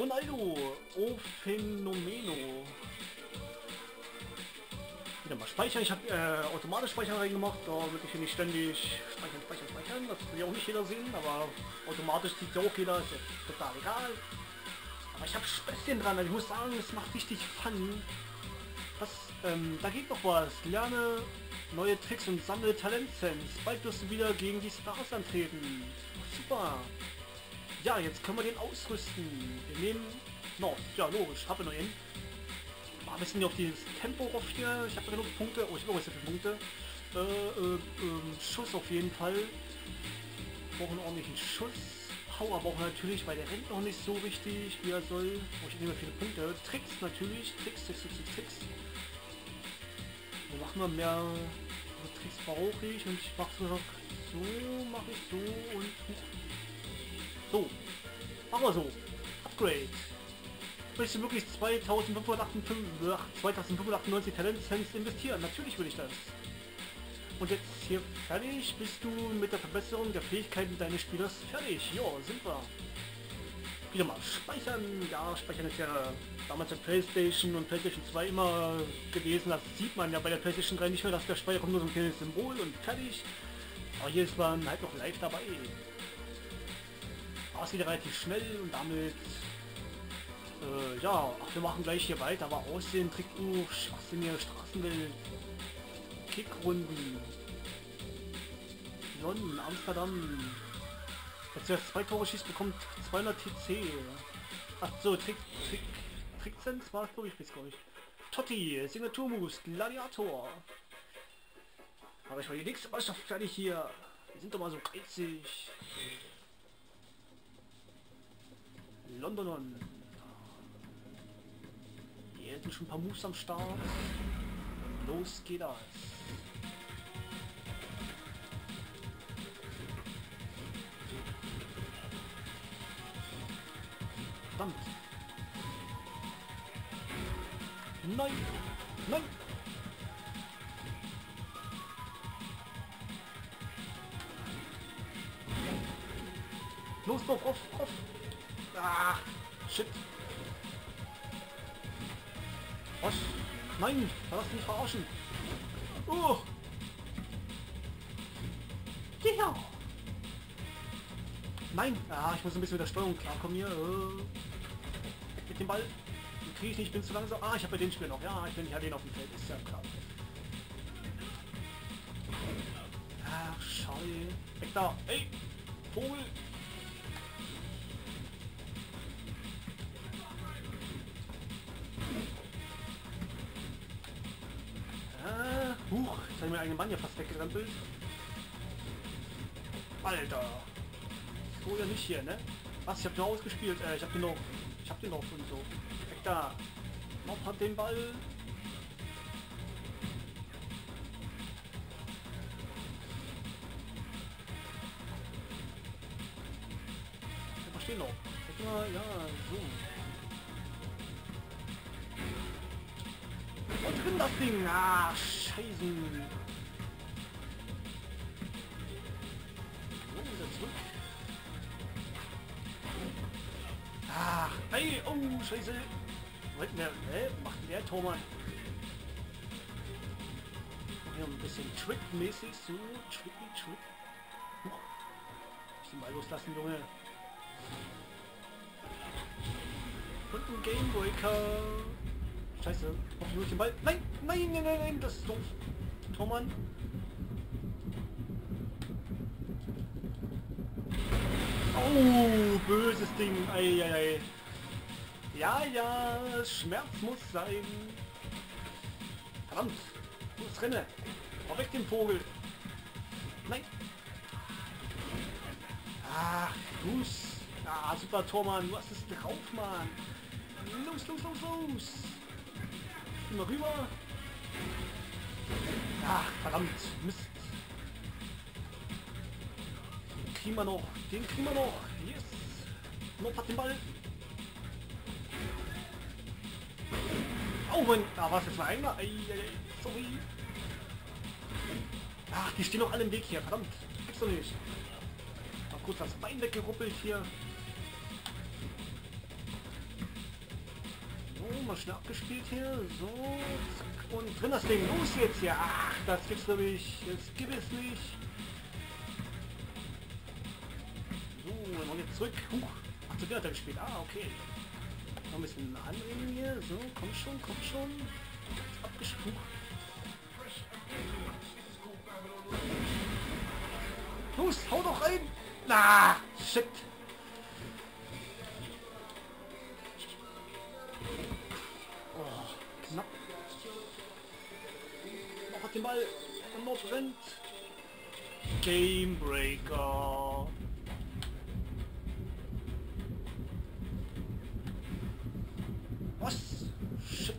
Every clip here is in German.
Ronaldo, O Fenomeno. Wieder mal speichern. Ich habe äh, automatisch Speichern reingemacht, da würde ich hier nicht ständig speichern, speichern, speichern. Das will ja auch nicht jeder sehen, aber automatisch sieht ja auch jeder, ist ja total egal. Aber ich habe Späßchen dran, ich muss sagen, es macht richtig Fun. Was, ähm, da geht noch was. Lerne neue Tricks und sammle Talentsens. Bald wirst du wieder gegen die Stars antreten. Super. Ja, jetzt können wir den ausrüsten. Wir nehmen... No, ja, logisch. Habe noch ihn. Mal ein bisschen auf dieses Tempo auf hier. Ich habe genug Punkte. Oh, ich habe auch so viele Punkte. Äh, äh, äh, Schuss auf jeden Fall. Brauchen ordentlichen Schuss. Power aber auch natürlich, weil der rennt noch nicht so richtig, wie er soll. Oh, ich nehme viele Punkte. Tricks natürlich. Tricks, Tricks, Tricks, Tricks. Dann machen wir mehr also Tricks brauche ich und ich mache so, so mache ich so und so. Wir so. Upgrade. Möchtest du wirklich 2598 Talent-Cents investieren? Natürlich will ich das. Und jetzt hier fertig, bist du mit der Verbesserung der Fähigkeiten deines Spielers fertig. Ja, sind wir. Wieder mal speichern. Ja, speichern ist ja damals der Playstation und Playstation 2 immer gewesen. Das sieht man ja bei der Playstation 3 nicht mehr, dass der Speicher kommt nur so ein kleines Symbol und fertig. Aber hier ist man halt noch live dabei. Aber es geht relativ schnell und damit äh, ja, ach, wir machen gleich hier weiter, aber Aussehen, Trick, uh, Schwachsinnige Straßenwelt, Kickrunden, London, Amsterdam. Wer zwei Tore schießt, bekommt 200 TC. Ach so, Trick, Trick, Tricksense war glaube ich bis glaube ich. Totti, Signaturmus, Gladiator. Aber ich war die nächste Mannschaft fertig hier. Wir sind doch mal so geizig. London. Hier sind schon ein paar Moves am Start. Los geht das. Verdammt. Nein! Nein! Los, drauf, auf, auf! Ah, shit! Was? Nein! Lass mich verarschen! Oh! Ja! Nein! Ah, ich muss ein bisschen mit der Steuerung klarkommen hier. Äh, mit dem Ball. Den kriege ich nicht, ich bin zu langsam. Ah, ich habe bei den Spiel noch. Ja, ich bin nicht allein auf dem Feld. Ist ja klar. Ach, schade. Weg da! Ey! Vogel! Habe ich meinen eigenen Mann ja fast weggerempelt. Alter! So ja nicht hier, ne? Was, ich hab den ausgespielt, äh, ich hab den noch. Ich hab den noch und so. Weg da! Noch hat den Ball. Ich verstehe noch. Guck mal, ja, so. Und drin das Ding! Ah, scheiße! So, wieder zurück. Ach, ey, oh, scheiße. Wollten wir, hä? Macht denn der Tormann? Hier ein bisschen Trick-mäßig, so, tricky, trick. Huch. Bisschen mal loslassen, Junge. Und ein Gamebreaker. Scheiße, hoffentlich nur den Ball. Nein, nein, nein, nein, nein, das ist doof. Tormann. Oh, böses Ding. Eieiei. Ja, ja, Schmerz muss sein. Verdammt. Los, renne. Hau weg den Vogel. Nein. Ach, Fuß. Ah, super Tormann. Du hast es drauf, Mann. Los, los, los, los. Immer rüber. Ach, verdammt. Mist. Den kriegen wir noch. Den kriegen wir noch. Yes. Noch hat den Ball. Oh mein... Da war es jetzt mein eigener. Ei, ei, ei. Sorry. Ach, die stehen noch alle im Weg hier. Verdammt. Gibt's doch nicht. Mal kurz das Bein weggeruppelt hier. Mal schnell abgespielt hier. So. Und drin das Ding. Los jetzt hier. Ach, das gibt's glaube ich. Das gibt es nicht. So, und jetzt zurück. Huch. Ach, zu der hat er gespielt. Ah, okay. Noch ein bisschen anreden hier. So, komm schon, komm schon. Abgespielt. Los, hau doch rein! Na, shit! Hat den Ball. Und. Game Breaker. Was? Shit.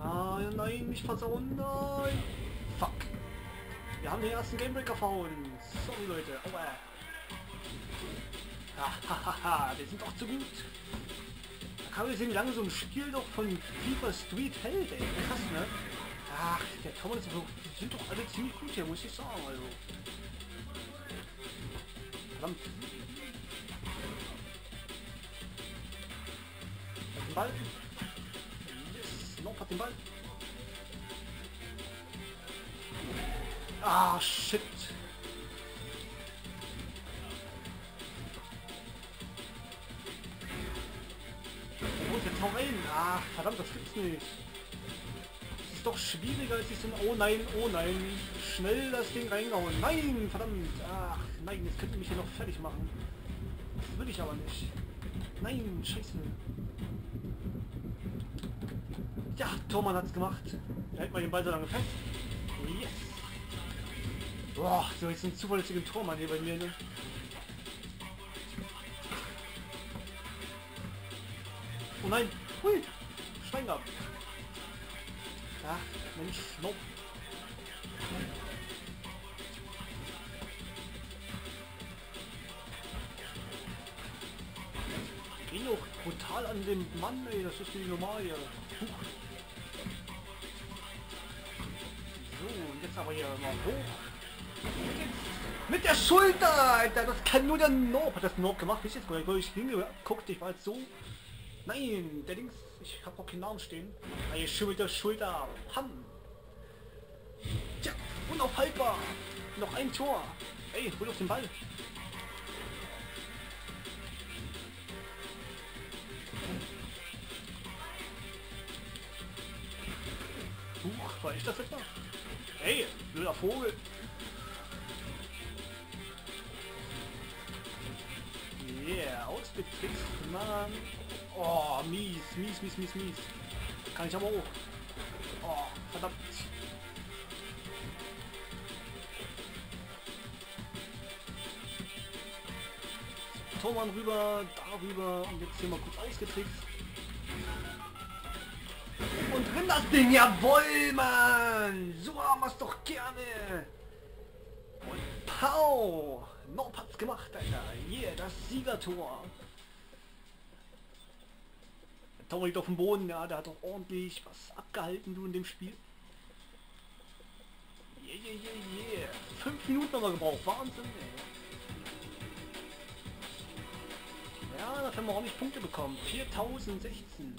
Ah, nein, nicht versauen, nein. Fuck. Wir haben den ersten Gamebreaker verhauen. Sorry, Leute. Aua. Hahaha, wir sind doch zu gut. Da kann man sehen, wie lange so ein Spiel doch von FIFA Street hält, ey. Krass, ne? Ach, der Thomas, die sind doch alle ziemlich gut hier, muss ich sagen, also. Verdammt. Den Ball. Yes, noch hat den Ball. Ah, shit. Und jetzt hau rein. Ah, verdammt, das gibt's nicht. Doch schwieriger als ich so... Oh nein, oh nein. Schnell das Ding reingehauen. Nein, verdammt. Ach, nein, jetzt könnt ihr mich hier noch fertig machen. Das will ich aber nicht. Nein, scheiße. Ja, Tormann hat's gemacht. Er hält mal den Ball so lange fest. Yes. Boah, so jetzt ein zuverlässiger Tormann hier bei mir, ne? Oh nein! Hui! Stein gehabt! Ach, Mensch, nope. Geh doch brutal an dem Mann, ey, das ist nicht normal hier. Huch. So, jetzt aber hier mal hoch. Mit der Schulter, Alter, das kann nur der Nob. Hat das Nob gemacht? Ich jetzt gar nicht, ich hingeguckt, ich war jetzt so. Nein, der Dings, ich hab auch keinen Namen stehen. Ey, Schulter, Schulter, Pam. Tja, unaufhaltbar. Noch ein Tor. Ey, hol auf den Ball. Huch, war ich das etwa? Ey, blöder Vogel. Yeah, ausgetrickst, Mann. Oh, mies, mies, mies, mies, mies. Kann ich aber auch. Oh, verdammt. Tormann rüber, darüber und jetzt hier mal kurz ausgetrickst. Und drin das Ding, jawoll, Mann! So haben wir's doch gerne! Und Pau! Nob hat's gemacht, Alter! Yeah, das Siegertor! Liegt auf dem Boden, ja, der hat doch ordentlich was abgehalten, du, in dem Spiel. Yeah, yeah, yeah, yeah! Fünf Minuten haben wir gebraucht, Wahnsinn, ey! Ja, dafür haben wir nicht Punkte bekommen. 4016.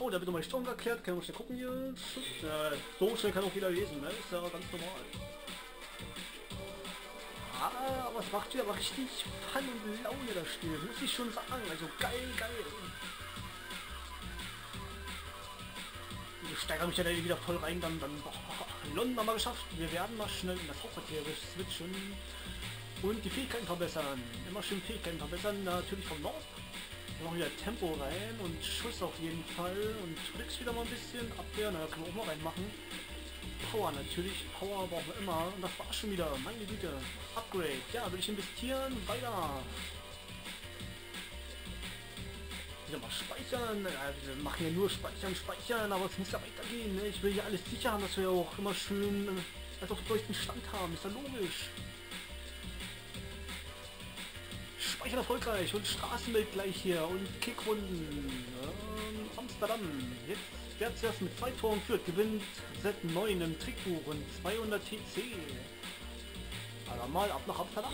Oh, da wird nochmal Steuerung erklärt. Können wir schnell gucken hier. Ja, so schnell kann auch jeder lesen, ne? Ist ja ganz normal. Ah, aber es macht ja aber richtig Fun und Laune das Spiel. Muss ich schon sagen. Also geil, geil. Ich steigere mich ja da wieder voll rein, dann, dann boah, London haben wir geschafft. Wir werden mal schnell in das Hauptquartier switchen und die Fähigkeiten verbessern. Immer schön Fähigkeiten verbessern, natürlich vom Nord. Noch wieder Tempo rein und Schuss auf jeden Fall und Tricks wieder mal ein bisschen. Abwehr, na, können wir auch mal reinmachen. Power natürlich, Power brauchen wir immer. Und das war schon wieder, meine Güte. Upgrade, ja, will ich investieren, weiter. Wieder mal speichern, wir machen ja nur speichern, speichern, aber es muss ja weitergehen. Ne? Ich will ja alles sicher haben, dass wir auch immer schön äh, als auf den Stand haben, ist ja logisch. Speichern erfolgreich und Straßenbild gleich hier und Kickrunden. Ähm, Amsterdam. Jetzt wer zuerst mit zwei Toren führt, gewinnt Z9 im Trickbuch und 200 TC. Aber mal ab nach Amsterdam.